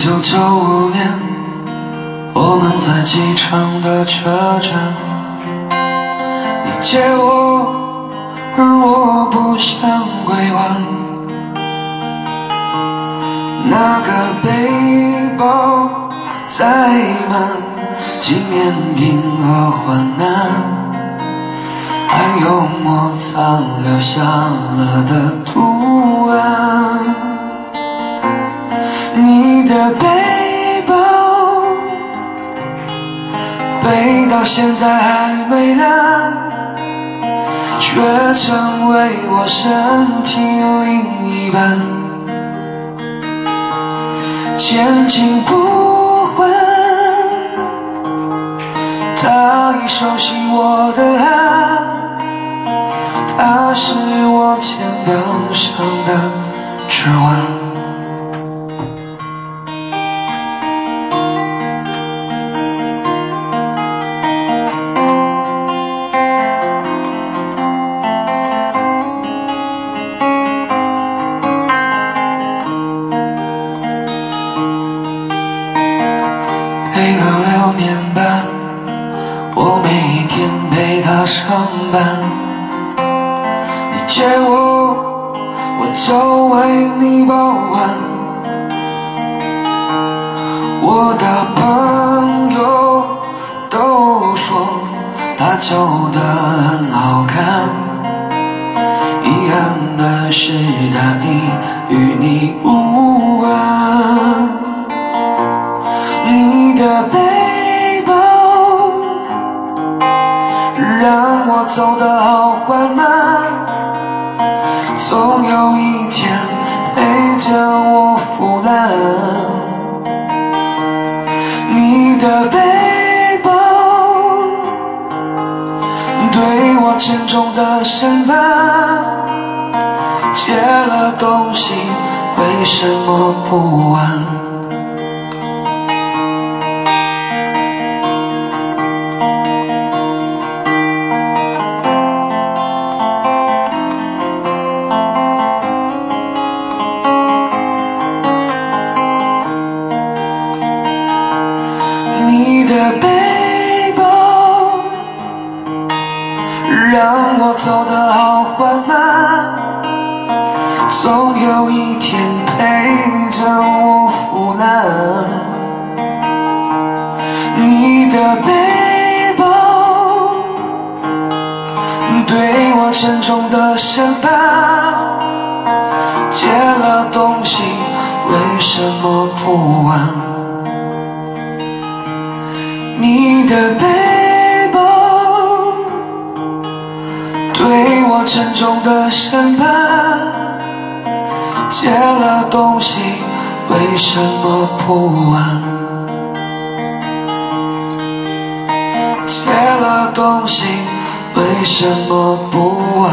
一九九五年，我们在机场的车站，你借我，而我不想归还。那个背包载满纪念品和患难，还有摩擦留下了的图案。的背包背到现在还没烂，却成为我身体另一半。千金不换，他已熟悉我的汗，他是我肩膀上的指纹。了六年半，我每一天陪他上班。你借我，我就为你保管。我的朋友都说他走得很好看，遗憾的是他已与你无关。的背包让我走得好缓慢，总有一天陪着我腐烂。你的背包对我沉重的审判，借了东西为什么不还？你的背包让我走得好缓慢，总有一天陪着我腐烂。你的背包对我沉重的审判，借了东西为什么不还？你的背包对我沉重的审判，借了东西为什么不还？借了东西为什么不还？